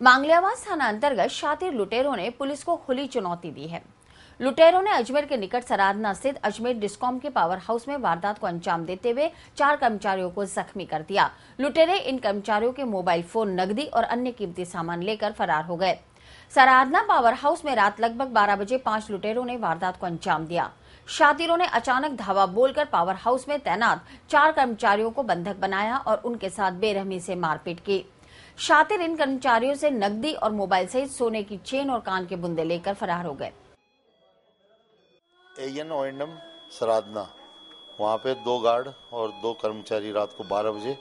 मांगलियावास थाना अंतर्गत शातिर लुटेरों ने पुलिस को खुली चुनौती दी है। लुटेरों ने अजमेर के निकट सराधना स्थित अजमेर डिस्कॉम के पावर हाउस में वारदात को अंजाम देते हुए चार कर्मचारियों को जख्मी कर दिया। लुटेरे इन कर्मचारियों के मोबाइल फ़ोन नकदी और अन्य कीमती सामान लेकर फरार हो गए। सराधना पावर हाउस में रात लगभग 12 बजे पाँच लुटेरों ने वारदात को अंजाम दिया। शातिरों ने अचानक धावा बोलकर पावर हाउस में तैनात चार कर्मचारियों को बंधक बनाया और उनके साथ बेरहमी से मारपीट की। शातिर इन कर्मचारियों से नकदी और मोबाइल सहित सोने की चेन और कान के बुंदे लेकर फरार हो गए। वहाँ पे दो गार्ड और दो कर्मचारी रात को 12 बजे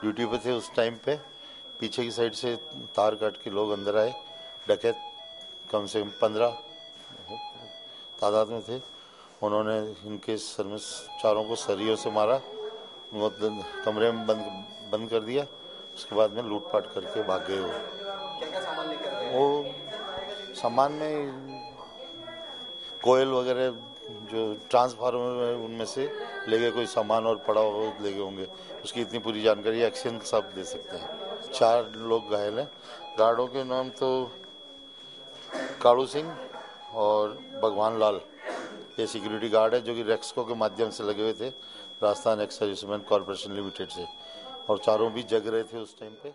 ड्यूटी पे थे उस टाइम पे। पीछे की साइड से तार काट के लोग अंदर आए। डकैत कम से कम पंद्रह तादाद में थे। उन्होंने इनके सर में चारों को सरियों से मारा। कमरे में बंद बंद कर दिया। उसके बाद में लूटपाट करके भाग गए वो। वो सामान में कोयल वगैरह जो ट्रांसफार्मर है उनमें से ले गए कोई सामान और पड़ा हो ले गए होंगे। उसकी इतनी पूरी जानकारी एक्शन सब दे सकते हैं। चार लोग घायल हैं। गार्डों के नाम तो काड़ू सिंह और भगवान लाल। ये सिक्योरिटी गार्ड है जो कि रेक्सको के माध्यम से लगे हुए थे Rajasthan ex serviceman corporation limited से। और चारों भी जग रहे थे उस टाइम पे।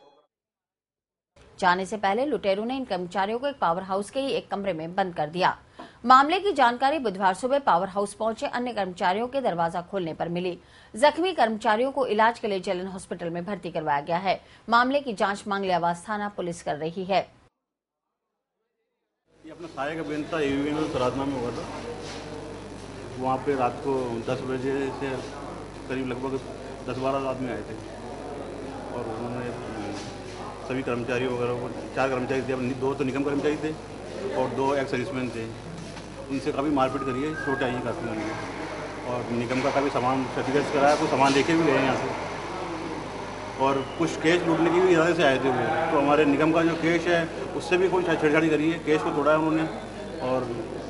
जाने से पहले लुटेरों ने इन कर्मचारियों को एक पावर हाउस के ही एक कमरे में बंद कर दिया। मामले की जानकारी बुधवार सुबह पावर हाउस पहुँचे अन्य कर्मचारियों के दरवाज़ा खोलने पर मिली। जख्मी कर्मचारियों को इलाज के लिए जलन हॉस्पिटल में भर्ती करवाया गया है। मामले की जाँच मांगले आवास थाना पुलिस कर रही है। ये अपना साया का बेन में हुआ था। वहाँ पे रात को 10 बजे से करीब लगभग 10-12 आदमी आए थे। और उन्होंने सभी कर्मचारी वगैरह को चार कर्मचारी थे दो तो निगम कर्मचारी थे और दो एक्स सर्विसमैन थे। उनसे काफ़ी मारपीट करी है चोटें आई काफ़ी उनकी और निगम का काफ़ी सामान क्षतिग्रस्त कराया कुछ सामान लेके भी गए यहाँ से। और कुछ केस लूटने की भी इरादे से आए थे वो। तो हमारे निगम का जो केस है उससे भी कोई छेड़छाड़ी करी है केस को तोड़ा है उन्होंने और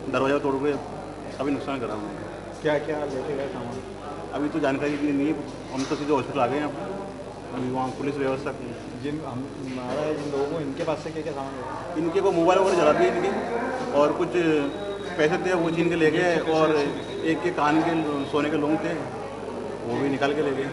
दरवाज़ा तोड़ के काफ़ी नुकसान करा उन्होंने। क्या क्या लेके गए सामान? अभी तो जानकारी इतनी नहीं हम तो सीधे हॉस्पिटल आ गए हैं। वहाँ पुलिस व्यवस्था की। जिन हम हमारा जिन लोगों को इनके पास से क्या क्या सामान इनके को मोबाइल वगैरह जला दिए इनके और कुछ पैसे थे वो छीन के ले गए और एक के कान के सोने के लोग थे वो भी निकाल के ले गए।